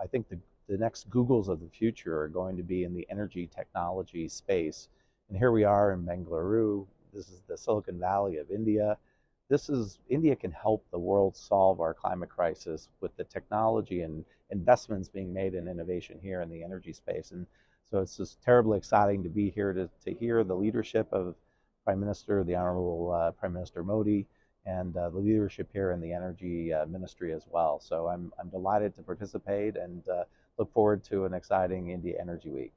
I think the, the next Googles of the future are going to be in the energy technology space. And here we are in Bengaluru. This is the Silicon Valley of India. This is India can help the world solve our climate crisis with the technology and investments being made in innovation here in the energy space. And so it's just terribly exciting to be here to, to hear the leadership of Prime Minister, the Honorable uh, Prime Minister Modi, and uh, the leadership here in the energy uh, ministry as well. So I'm, I'm delighted to participate and uh, look forward to an exciting India Energy Week.